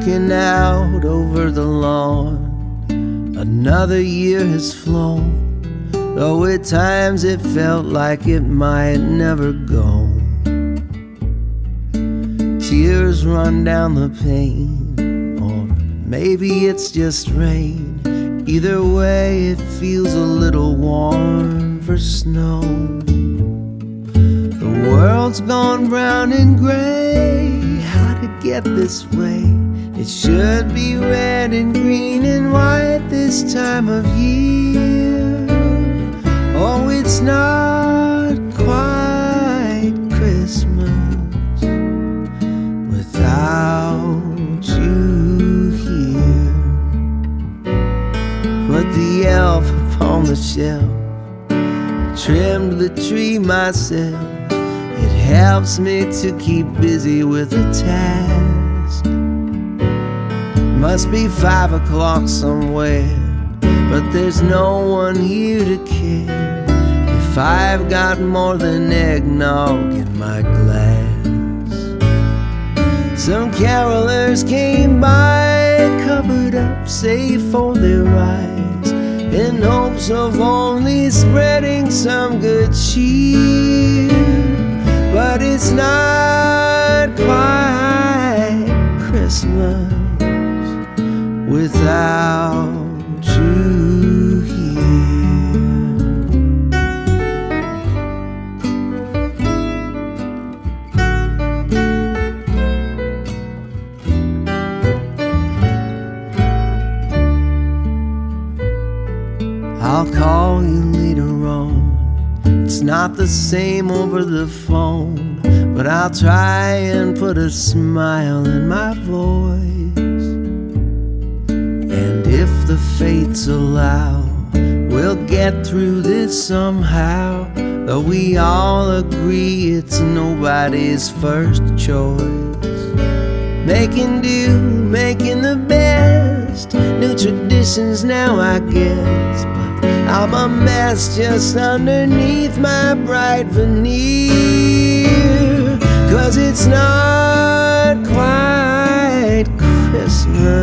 looking out over the lawn. Another year has flown, though at times it felt like it might never go. Tears run down the pane, or maybe it's just rain. Either way, it feels a little warm for snow. The world's gone brown and gray. How to get this way? It should be red and green and white this time of year. Oh, it's not quite Christmas without you here. Put the elf upon the shelf, trimmed the tree myself. It helps me to keep busy with a task. Must be five o'clock somewhere, but there's no one here to care if I've got more than eggnog in my glass. Some carolers came by, covered up, safe for their eyes, in hopes of only spreading some good cheer. But it's not quite Christmas without you here. I'll call you later on. It's not the same over the phone, but I'll try and put a smile in my voice. The fates allow, we'll get through this somehow. Though we all agree it's nobody's first choice. Making do, making the best. New traditions now, I guess. But I'm a mess just underneath my bright veneer. Cause it's not quite Christmas